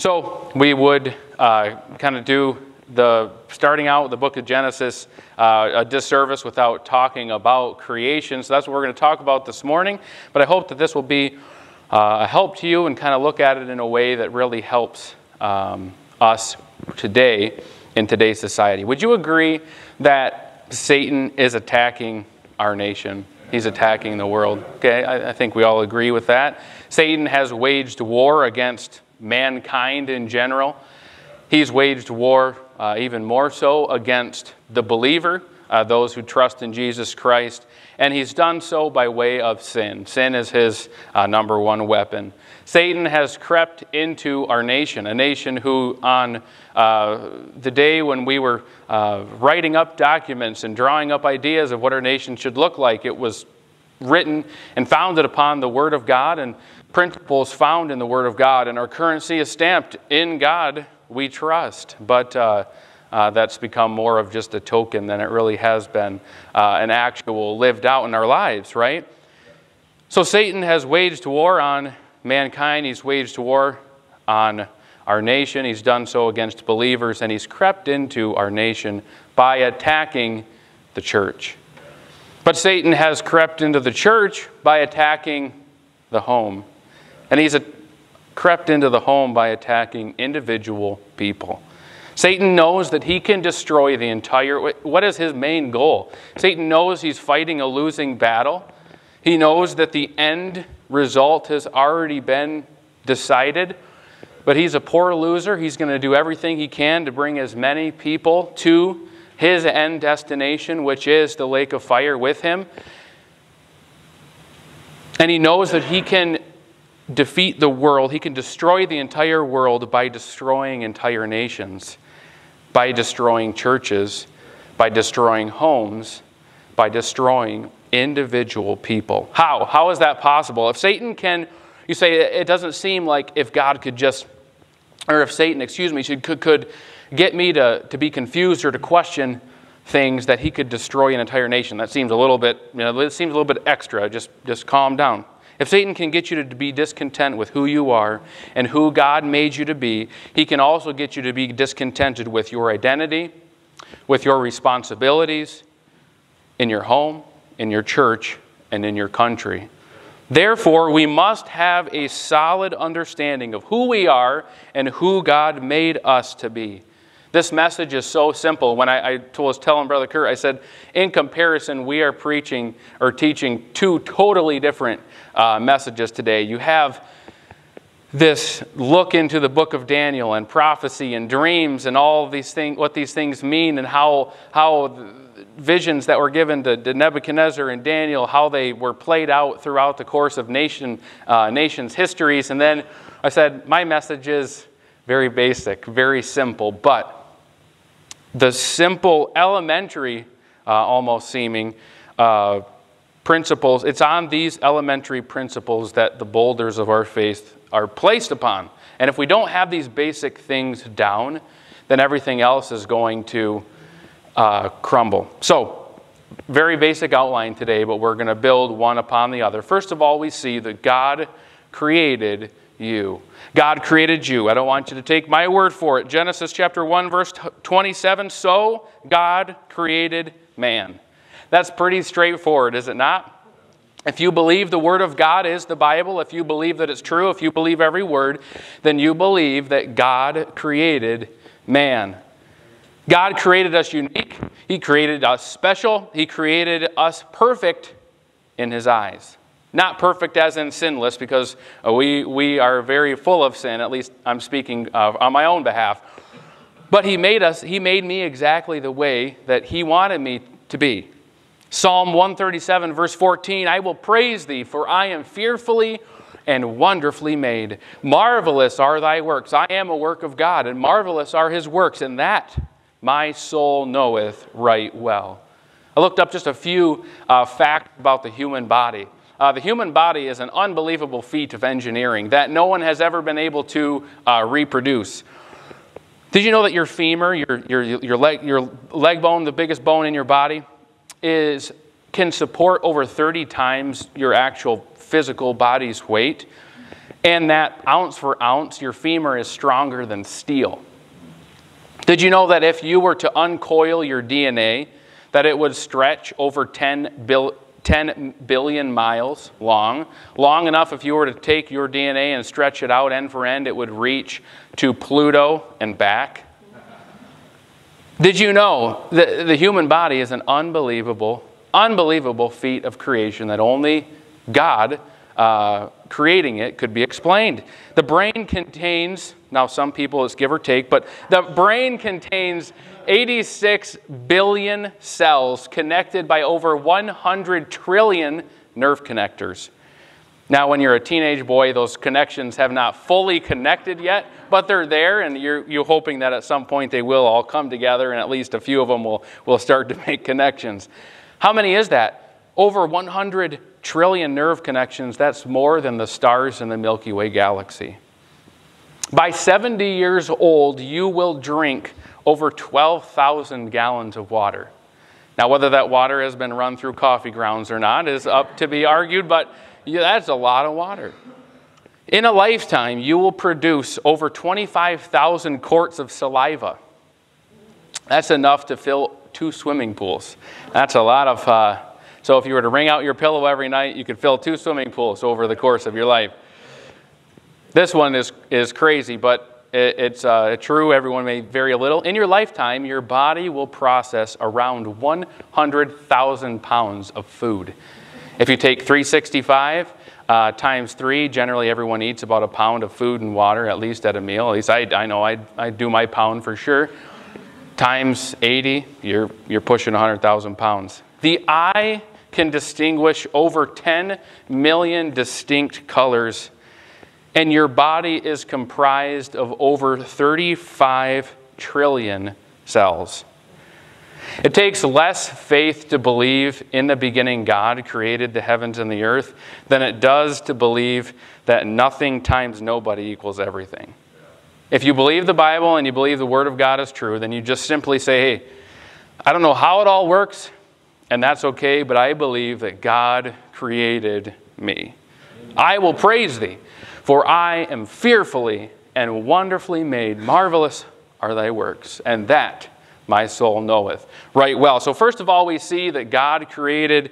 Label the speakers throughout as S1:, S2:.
S1: So we would uh, kind of do the starting out the book of Genesis uh, a disservice without talking about creation. So that's what we're going to talk about this morning. But I hope that this will be uh, a help to you and kind of look at it in a way that really helps um, us today in today's society. Would you agree that Satan is attacking our nation? He's attacking the world. Okay, I, I think we all agree with that. Satan has waged war against mankind in general. He's waged war uh, even more so against the believer, uh, those who trust in Jesus Christ. And he's done so by way of sin. Sin is his uh, number one weapon. Satan has crept into our nation, a nation who, on uh, the day when we were uh, writing up documents and drawing up ideas of what our nation should look like, it was written and founded upon the Word of God and principles found in the Word of God. And our currency is stamped in God we trust. But uh, uh, that's become more of just a token than it really has been uh, an actual lived out in our lives, right? So Satan has waged war on mankind, he's waged war on our nation, he's done so against believers, and he's crept into our nation by attacking the church. But Satan has crept into the church by attacking the home. And he's a, crept into the home by attacking individual people. Satan knows that he can destroy the entire. What is his main goal? Satan knows he's fighting a losing battle. He knows that the end result has already been decided, but he's a poor loser. He's going to do everything he can to bring as many people to his end destination, which is the lake of fire, with him. And he knows that he can defeat the world, he can destroy the entire world by destroying entire nations by destroying churches, by destroying homes, by destroying individual people. How? How is that possible? If Satan can, you say it doesn't seem like if God could just, or if Satan, excuse me, could, could get me to, to be confused or to question things that he could destroy an entire nation. That seems a little bit, you know, it seems a little bit extra. Just, just calm down. If Satan can get you to be discontent with who you are and who God made you to be, he can also get you to be discontented with your identity, with your responsibilities in your home, in your church, and in your country. Therefore, we must have a solid understanding of who we are and who God made us to be. This message is so simple. When I, I, was telling Brother Kurt, I said, in comparison, we are preaching or teaching two totally different uh, messages today. You have this look into the book of Daniel and prophecy and dreams and all these things, what these things mean and how, how visions that were given to, to, Nebuchadnezzar and Daniel, how they were played out throughout the course of nation, uh, nations' histories. And then I said, my message is very basic, very simple, but the simple, elementary, uh, almost seeming uh, principles, it's on these elementary principles that the boulders of our faith are placed upon. And if we don't have these basic things down, then everything else is going to uh, crumble. So, very basic outline today, but we're going to build one upon the other. First of all, we see that God created you. God created you. I don't want you to take my word for it. Genesis chapter 1, verse 27 So God created man. That's pretty straightforward, is it not? If you believe the Word of God is the Bible, if you believe that it's true, if you believe every word, then you believe that God created man. God created us unique. He created us special. He created us perfect in His eyes. Not perfect as in sinless, because uh, we, we are very full of sin, at least I'm speaking uh, on my own behalf. But He made us, He made me exactly the way that He wanted me to be. Psalm 137, verse 14 I will praise Thee, for I am fearfully and wonderfully made. Marvelous are Thy works. I am a work of God, and marvelous are His works, and that my soul knoweth right well. I looked up just a few uh, facts about the human body. Uh, the human body is an unbelievable feat of engineering that no one has ever been able to uh, reproduce. Did you know that your femur, your, your, your, leg, your leg bone, the biggest bone in your body, is, can support over 30 times your actual physical body's weight? and that ounce for ounce, your femur is stronger than steel. Did you know that if you were to uncoil your DNA, that it would stretch over 10, bil- 10 billion miles long? Long enough, if you were to take your DNA and stretch it out end for end, it would reach to Pluto and back. Did you know that the human body is an unbelievable, unbelievable feat of creation that only God uh, creating it could be explained? The brain contains, now some people it's give or take, but the brain contains 86 billion cells connected by over 100 trillion nerve connectors. Now, when you're a teenage boy, those connections have not fully connected yet, but they're there, and you're, you're hoping that at some point they will all come together, and at least a few of them will, will start to make connections. How many is that? Over 100 trillion nerve connections. That's more than the stars in the Milky Way galaxy. By 70 years old, you will drink over 12,000 gallons of water. Now, whether that water has been run through coffee grounds or not is up to be argued, but yeah, that's a lot of water. In a lifetime, you will produce over 25,000 quarts of saliva. That's enough to fill two swimming pools. That's a lot of. Uh, so, if you were to wring out your pillow every night, you could fill two swimming pools over the course of your life. This one is, is crazy, but it, it's uh, true. Everyone may vary a little. In your lifetime, your body will process around 100,000 pounds of food. If you take 365 uh, times three, generally everyone eats about a pound of food and water, at least at a meal. At least I, I know I, I do my pound for sure. Times 80, you're, you're pushing 100,000 pounds. The eye can distinguish over 10 million distinct colors, and your body is comprised of over 35 trillion cells. It takes less faith to believe in the beginning God created the heavens and the earth than it does to believe that nothing times nobody equals everything. If you believe the Bible and you believe the Word of God is true, then you just simply say, hey, I don't know how it all works, and that's okay, but I believe that God created me. I will praise thee, for I am fearfully and wonderfully made. Marvelous are thy works, and that my soul knoweth right well. So, first of all, we see that God created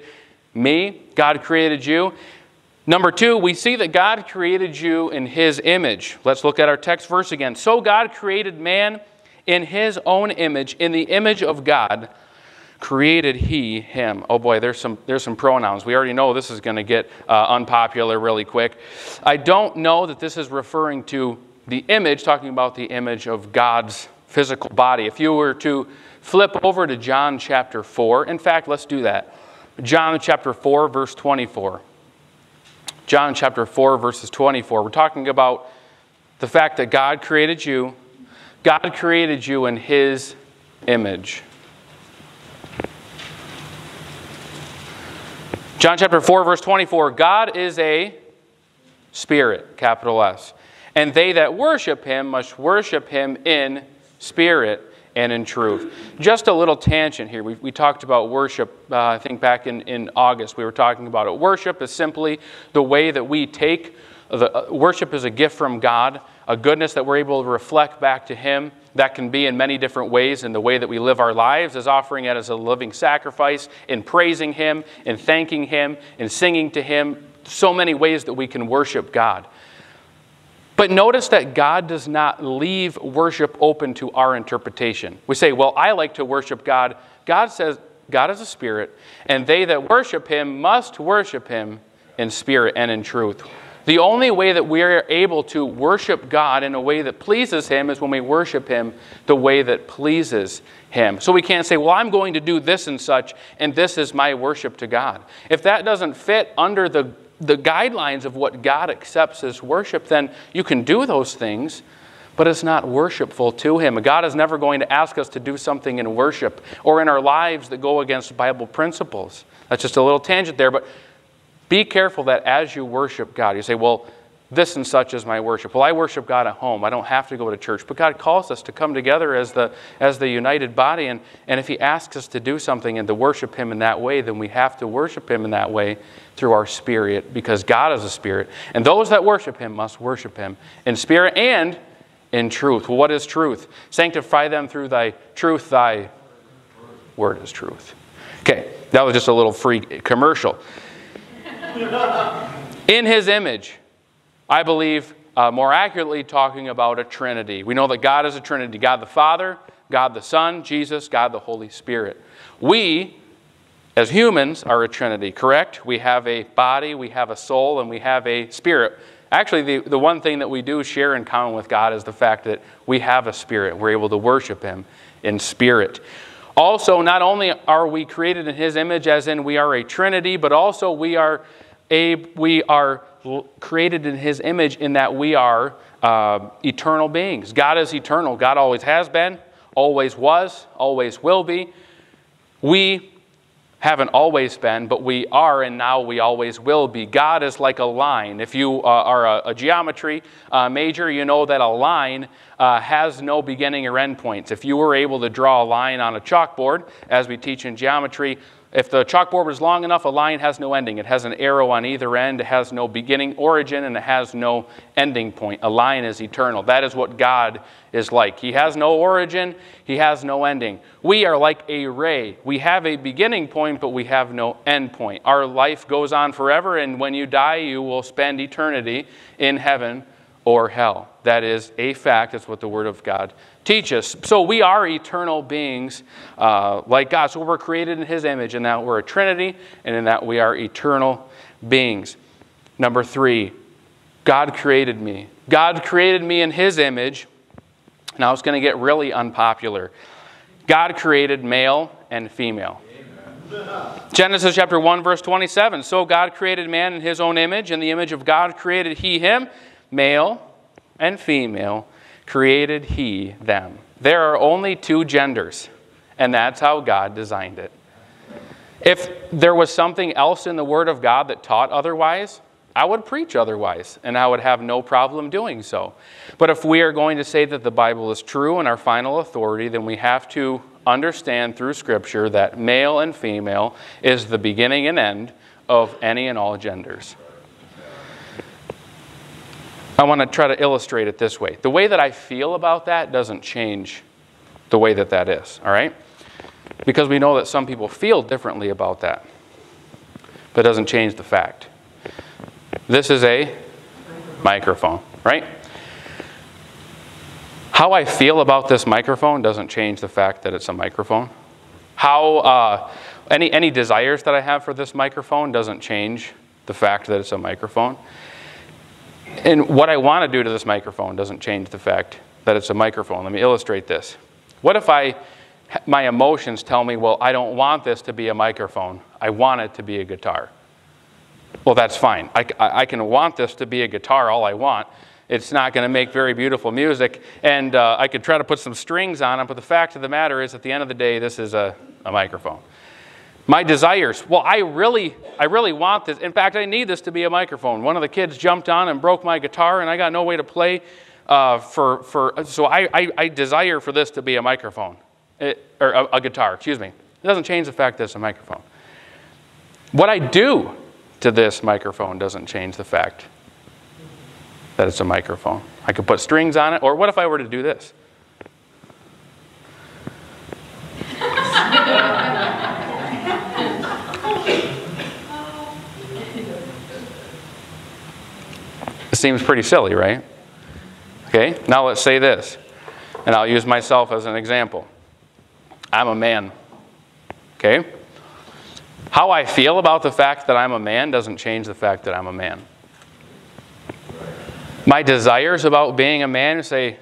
S1: me, God created you. Number two, we see that God created you in his image. Let's look at our text verse again. So, God created man in his own image, in the image of God created he him oh boy there's some there's some pronouns we already know this is going to get uh, unpopular really quick i don't know that this is referring to the image talking about the image of god's physical body. If you were to flip over to John chapter 4, in fact, let's do that. John chapter 4, verse 24. John chapter 4, verses 24. We're talking about the fact that God created you. God created you in His image. John chapter 4, verse 24 God is a spirit, capital S. And they that worship him must worship him in spirit and in truth. Just a little tangent here. We, we talked about worship, uh, I think back in, in August, we were talking about it. Worship is simply the way that we take the, uh, worship is a gift from God, a goodness that we're able to reflect back to Him. That can be in many different ways in the way that we live our lives, as offering it as a living sacrifice, in praising Him, in thanking Him, in singing to Him. So many ways that we can worship God. But notice that God does not leave worship open to our interpretation. We say, well, I like to worship God. God says, God is a spirit, and they that worship him must worship him in spirit and in truth. The only way that we are able to worship God in a way that pleases him is when we worship him the way that pleases him. So we can't say, well, I'm going to do this and such, and this is my worship to God. If that doesn't fit under the the guidelines of what God accepts as worship, then you can do those things, but it's not worshipful to Him. God is never going to ask us to do something in worship or in our lives that go against Bible principles. That's just a little tangent there, but be careful that as you worship God, you say, well, this and such is my worship. Well, I worship God at home. I don't have to go to church. But God calls us to come together as the, as the united body. And, and if He asks us to do something and to worship Him in that way, then we have to worship Him in that way through our spirit because God is a spirit. And those that worship Him must worship Him in spirit and in truth. Well, what is truth? Sanctify them through thy truth. Thy word is truth. Okay, that was just a little free commercial. In His image I believe uh, more accurately talking about a Trinity. We know that God is a Trinity God the Father, God the Son, Jesus, God the Holy Spirit. We, as humans, are a Trinity, correct? We have a body, we have a soul, and we have a spirit. Actually, the, the one thing that we do share in common with God is the fact that we have a spirit. We're able to worship Him in spirit. Also, not only are we created in His image, as in we are a Trinity, but also we are, a, we are created in his image in that we are uh, eternal beings. God is eternal. God always has been, always was, always will be. We haven't always been, but we are, and now we always will be. God is like a line. If you uh, are a, a geometry uh, major, you know that a line uh, has no beginning or end points. If you were able to draw a line on a chalkboard, as we teach in geometry, if the chalkboard was long enough, a line has no ending. It has an arrow on either end. It has no beginning origin and it has no ending point. A line is eternal. That is what God is like. He has no origin, He has no ending. We are like a ray. We have a beginning point, but we have no end point. Our life goes on forever, and when you die, you will spend eternity in heaven or hell. That is a fact. That's what the Word of God teaches. So we are eternal beings uh, like God. So we're created in His image, and that we're a Trinity, and in that we are eternal beings. Number three, God created me. God created me in His image. Now it's going to get really unpopular. God created male and female. Genesis chapter 1, verse 27. So God created man in his own image. In the image of God created he him, male and female created he them. There are only two genders, and that's how God designed it. If there was something else in the Word of God that taught otherwise, I would preach otherwise, and I would have no problem doing so. But if we are going to say that the Bible is true and our final authority, then we have to understand through Scripture that male and female is the beginning and end of any and all genders. I want to try to illustrate it this way. The way that I feel about that doesn't change the way that that is, all right? Because we know that some people feel differently about that. But it doesn't change the fact. This is a microphone, right? How I feel about this microphone doesn't change the fact that it's a microphone. How uh, any any desires that I have for this microphone doesn't change the fact that it's a microphone. And what I want to do to this microphone doesn't change the fact that it's a microphone. Let me illustrate this. What if I, my emotions tell me, well, I don't want this to be a microphone. I want it to be a guitar. Well, that's fine. I, I can want this to be a guitar all I want. It's not going to make very beautiful music. And uh, I could try to put some strings on it, but the fact of the matter is, at the end of the day, this is a, a microphone. My desires. Well, I really, I really want this. In fact, I need this to be a microphone. One of the kids jumped on and broke my guitar, and I got no way to play. Uh, for, for, so I, I, I, desire for this to be a microphone, it, or a, a guitar, excuse me. It doesn't change the fact that it's a microphone. What I do to this microphone doesn't change the fact that it's a microphone. I could put strings on it, or what if I were to do this? Seems pretty silly, right? Okay, now let's say this, and I'll use myself as an example. I'm a man. Okay? How I feel about the fact that I'm a man doesn't change the fact that I'm a man. My desires about being a man say,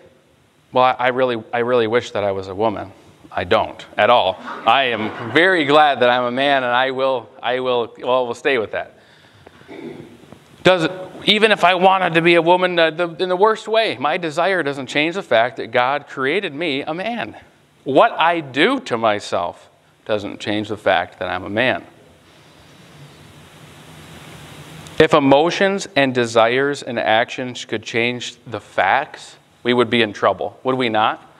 S1: well, I really, I really wish that I was a woman. I don't at all. I am very glad that I'm a man, and I will, I will, well, we'll stay with that. Does even if I wanted to be a woman uh, the, in the worst way, my desire doesn't change the fact that God created me a man. What I do to myself doesn't change the fact that I'm a man. If emotions and desires and actions could change the facts, we would be in trouble, would we not?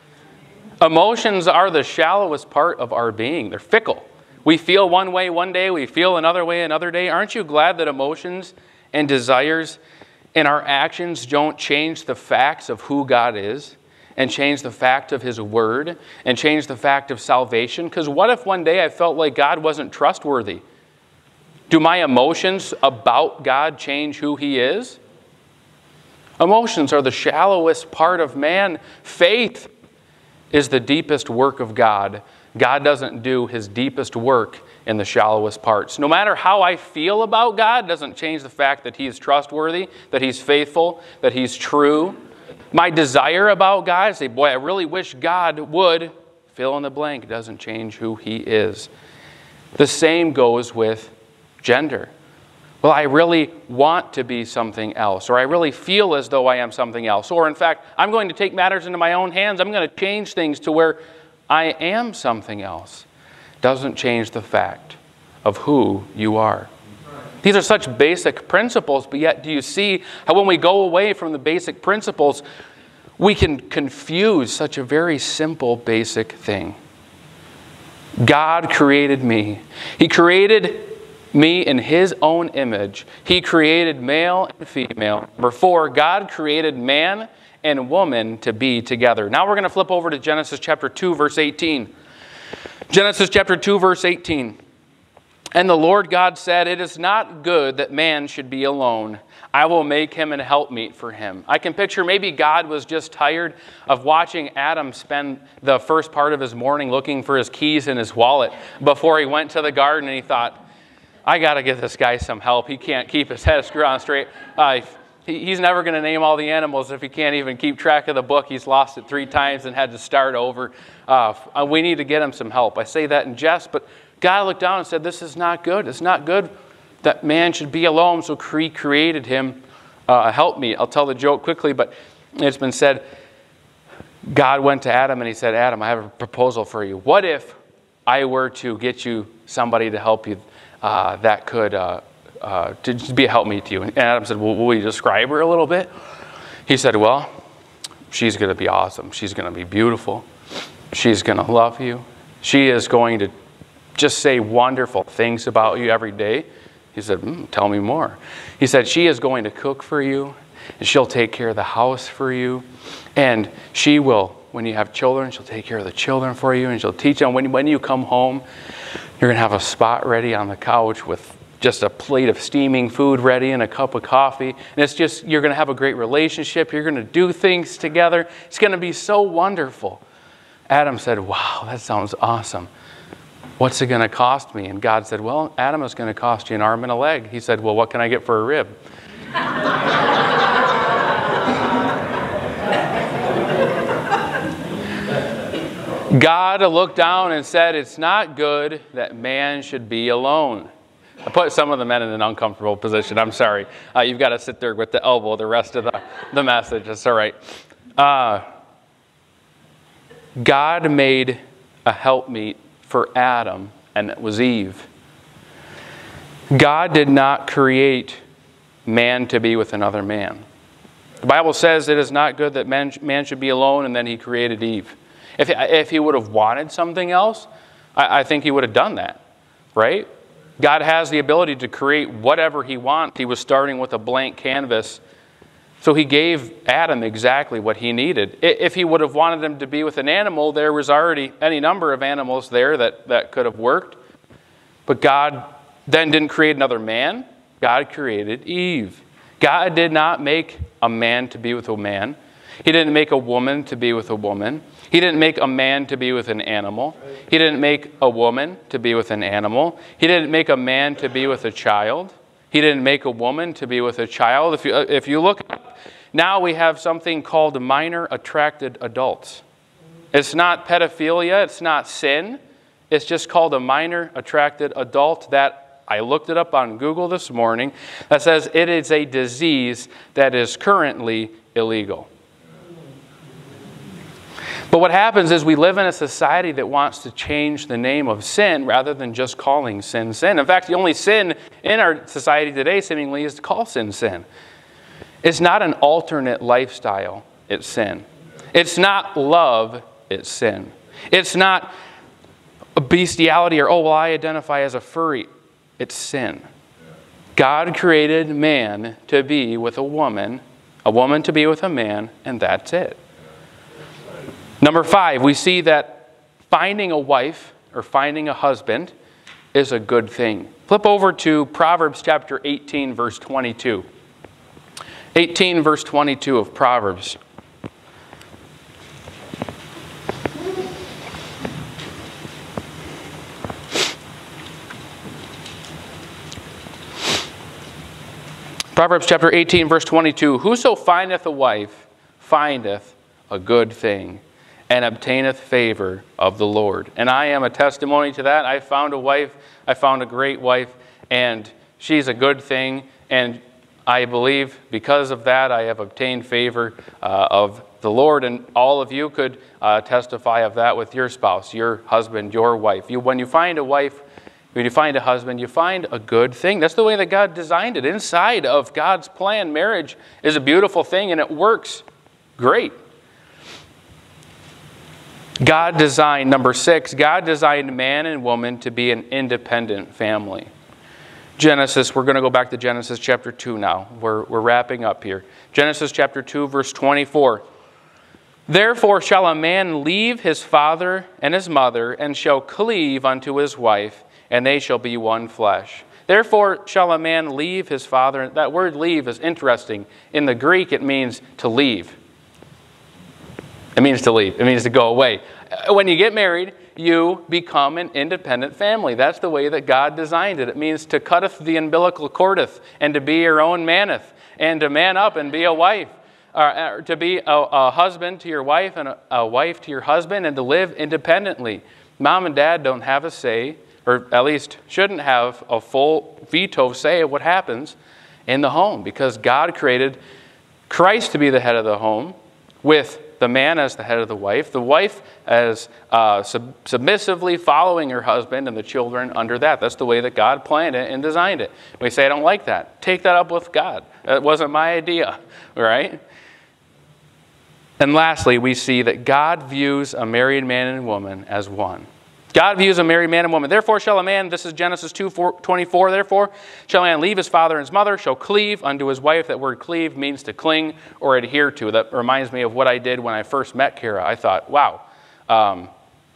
S1: Emotions are the shallowest part of our being. They're fickle. We feel one way one day, we feel another way another day. Aren't you glad that emotions and desires and our actions don't change the facts of who God is and change the fact of His Word and change the fact of salvation? Because what if one day I felt like God wasn't trustworthy? Do my emotions about God change who He is? Emotions are the shallowest part of man. Faith is the deepest work of God. God doesn't do his deepest work in the shallowest parts. No matter how I feel about God, doesn't change the fact that he is trustworthy, that he's faithful, that he's true. My desire about God, I say, boy, I really wish God would fill in the blank, doesn't change who he is. The same goes with gender. Well, I really want to be something else, or I really feel as though I am something else, or in fact, I'm going to take matters into my own hands. I'm going to change things to where I am something else. Doesn't change the fact of who you are. These are such basic principles, but yet, do you see how when we go away from the basic principles, we can confuse such a very simple, basic thing? God created me. He created me in his own image. He created male and female. Number four, God created man and woman to be together. Now we're going to flip over to Genesis chapter 2, verse 18. Genesis chapter 2, verse 18. And the Lord God said, It is not good that man should be alone. I will make him an helpmeet for him. I can picture maybe God was just tired of watching Adam spend the first part of his morning looking for his keys in his wallet before he went to the garden and he thought, I got to give this guy some help. He can't keep his head screwed on straight. Uh, he's never going to name all the animals if he can't even keep track of the book. He's lost it three times and had to start over. Uh, we need to get him some help. I say that in jest, but God looked down and said, This is not good. It's not good that man should be alone. So He created him uh, helpmeet. I'll tell the joke quickly, but it's been said God went to Adam and he said, Adam, I have a proposal for you. What if I were to get you somebody to help you? uh, that could uh, uh, to be a helpmeet to you. And Adam said, well, will you describe her a little bit? He said, well, she's going to be awesome. She's going to be beautiful. She's going to love you. She is going to just say wonderful things about you every day. He said, mm, tell me more. He said, she is going to cook for you, and she'll take care of the house for you, and she will when you have children, she'll take care of the children for you and she'll teach them. When, when you come home, you're going to have a spot ready on the couch with just a plate of steaming food ready and a cup of coffee. And it's just, you're going to have a great relationship. You're going to do things together. It's going to be so wonderful. Adam said, Wow, that sounds awesome. What's it going to cost me? And God said, Well, Adam, is going to cost you an arm and a leg. He said, Well, what can I get for a rib? God looked down and said, It's not good that man should be alone. I put some of the men in an uncomfortable position. I'm sorry. Uh, you've got to sit there with the elbow the rest of the, the message. It's all right. Uh, God made a helpmeet for Adam, and it was Eve. God did not create man to be with another man. The Bible says it is not good that man, man should be alone, and then he created Eve. If, if he would have wanted something else, I, I think he would have done that, right? God has the ability to create whatever he wants. He was starting with a blank canvas. So he gave Adam exactly what he needed. If he would have wanted him to be with an animal, there was already any number of animals there that, that could have worked. But God then didn't create another man, God created Eve. God did not make a man to be with a man, He didn't make a woman to be with a woman. He didn't make a man to be with an animal. He didn't make a woman to be with an animal. He didn't make a man to be with a child. He didn't make a woman to be with a child. If you, uh, if you look, now we have something called minor attracted adults. It's not pedophilia, it's not sin. It's just called a minor attracted adult that I looked it up on Google this morning that says it is a disease that is currently illegal. But what happens is we live in a society that wants to change the name of sin rather than just calling sin sin. In fact, the only sin in our society today, seemingly, is to call sin sin. It's not an alternate lifestyle, it's sin. It's not love, it's sin. It's not bestiality or, oh, well, I identify as a furry. It's sin. God created man to be with a woman, a woman to be with a man, and that's it. Number five, we see that finding a wife or finding a husband is a good thing. Flip over to Proverbs chapter 18, verse 22. 18, verse 22 of Proverbs. Proverbs chapter 18, verse 22 Whoso findeth a wife findeth a good thing and obtaineth favor of the Lord. And I am a testimony to that. I found a wife, I found a great wife, and she's a good thing. And I believe because of that, I have obtained favor uh, of the Lord. And all of you could uh, testify of that with your spouse, your husband, your wife. You, when you find a wife, when you find a husband, you find a good thing. That's the way that God designed it. Inside of God's plan, marriage is a beautiful thing and it works great. God designed, number six, God designed man and woman to be an independent family. Genesis, we're going to go back to Genesis chapter 2 now. We're, we're wrapping up here. Genesis chapter 2, verse 24. Therefore shall a man leave his father and his mother, and shall cleave unto his wife, and they shall be one flesh. Therefore shall a man leave his father. That word leave is interesting. In the Greek, it means to leave. It means to leave, it means to go away. Uh, when you get married, you become an independent family. That's the way that God designed it. It means to cutteth the umbilical cordeth, and to be your own maneth, and to man up and be a wife. Or, to be a, a, husband to your wife and a, a wife to your husband, and to live independently. Mom and dad don't have a say, or at least shouldn't have a full veto say of what happens in the home, because God created Christ to be the head of the home with the man as the head of the wife, the wife as uh, sub- submissively following her husband, and the children under that. That's the way that God planned it and designed it. We say, I don't like that. Take that up with God. That wasn't my idea, right? And lastly, we see that God views a married man and woman as one. God views a married man and woman. Therefore shall a man, this is Genesis 2 4, 24, therefore shall a man leave his father and his mother, shall cleave unto his wife. That word cleave means to cling or adhere to. That reminds me of what I did when I first met Kara. I thought, wow, um,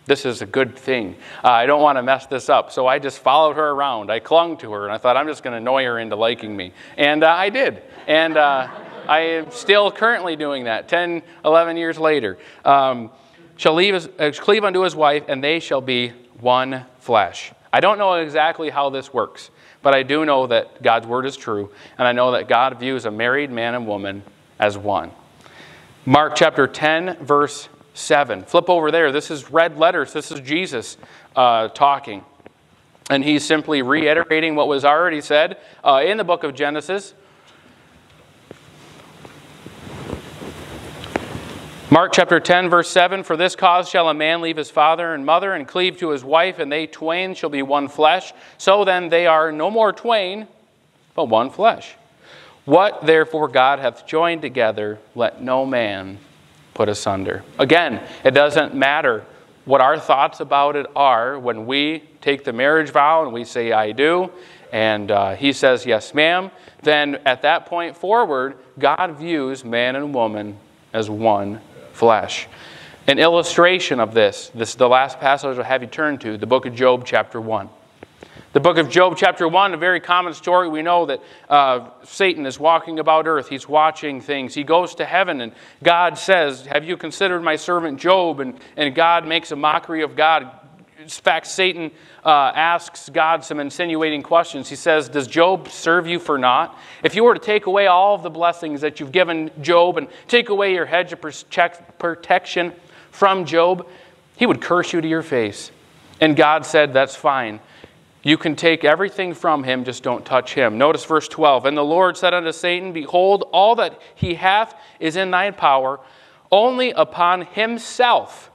S1: this is a good thing. Uh, I don't want to mess this up. So I just followed her around. I clung to her and I thought, I'm just going to annoy her into liking me. And uh, I did. And uh, I am still currently doing that 10, 11 years later. Um, shall leave his, uh, cleave unto his wife, and they shall be one flesh. I don't know exactly how this works, but I do know that God's word is true, and I know that God views a married man and woman as one. Mark chapter 10, verse 7. Flip over there. This is red letters. This is Jesus uh, talking. And he's simply reiterating what was already said uh, in the book of Genesis. Mark chapter 10, verse 7 For this cause shall a man leave his father and mother and cleave to his wife, and they twain shall be one flesh. So then they are no more twain, but one flesh. What therefore God hath joined together, let no man put asunder. Again, it doesn't matter what our thoughts about it are when we take the marriage vow and we say, I do, and uh, he says, Yes, ma'am. Then at that point forward, God views man and woman as one flesh. An illustration of this, this is the last passage I'll have you turn to, the book of Job, chapter 1. The book of Job, chapter 1, a very common story. We know that uh, Satan is walking about earth. He's watching things. He goes to heaven, and God says, Have you considered my servant Job? And, and God makes a mockery of God. In fact, Satan uh, asks God some insinuating questions. He says, Does Job serve you for naught? If you were to take away all of the blessings that you've given Job and take away your hedge of protection from Job, he would curse you to your face. And God said, That's fine. You can take everything from him, just don't touch him. Notice verse 12. And the Lord said unto Satan, Behold, all that he hath is in thine power Only upon himself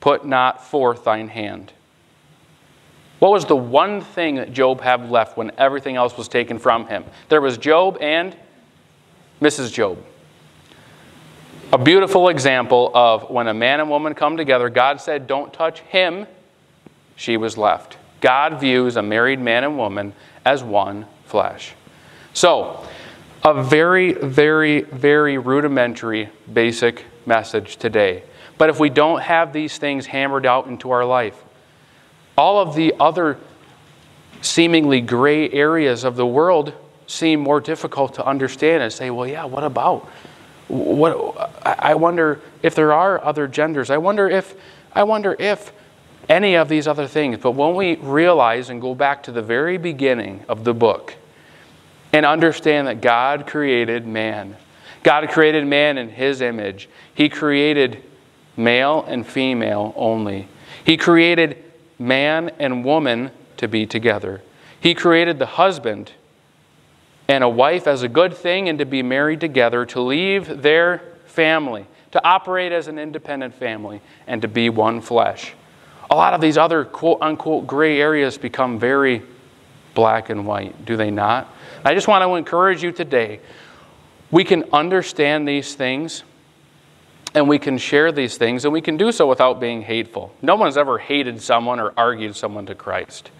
S1: put not forth thine hand. What was the one thing that Job had left when everything else was taken from him? There was Job and Mrs. Job. A beautiful example of when a man and woman come together, God said, Don't touch him. She was left. God views a married man and woman as one flesh. So, a very, very, very rudimentary, basic message today. But if we don't have these things hammered out into our life, all of the other seemingly gray areas of the world seem more difficult to understand and say, well, yeah, what about? What, I wonder if there are other genders. I wonder if, I wonder if any of these other things. But when we realize and go back to the very beginning of the book and understand that God created man, God created man in his image, He created male and female only. He created man and woman to be together. He created the husband and a wife as a good thing and to be married together, to leave their family, to operate as an independent family, and to be one flesh. A lot of these other quote unquote gray areas become very black and white, do they not? I just want to encourage you today. We can understand these things and we can share these things, and we can do so without being hateful. No one's ever hated someone or argued someone to Christ.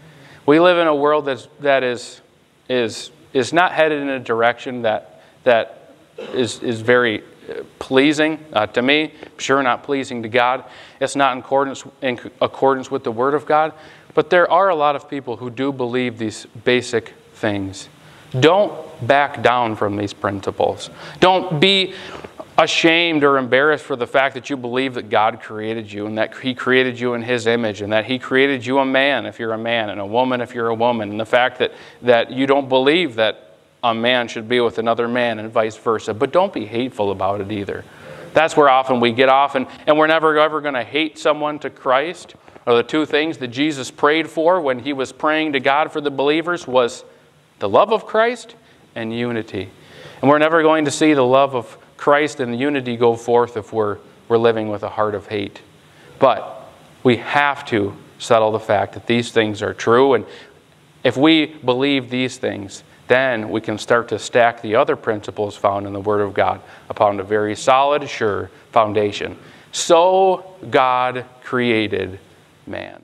S1: We live in a world that's, that is, is is not headed in a direction that, that is, is very uh, pleasing uh, to me, sure not pleasing to God. It's not in accordance, in accordance with the Word of God. But there are a lot of people who do believe these basic things. Don't back down from these principles. Don't be ashamed or embarrassed for the fact that you believe that God created you and that He created you in His image and that He created you a man if you're a man and a woman if you're a woman, and the fact that, that you don't believe that a man should be with another man and vice versa. But don't be hateful about it either. That's where often we get off, and, and we're never ever going to hate someone to Christ. Or the two things that Jesus prayed for when he was praying to God for the believers was the love of Christ and unity. And we're never going to see the love of Christ and the unity go forth if we're, we're living with a heart of hate. But we have to settle the fact that these things are true. And if we believe these things, then we can start to stack the other principles found in the Word of God upon a very solid, sure foundation. So God created man.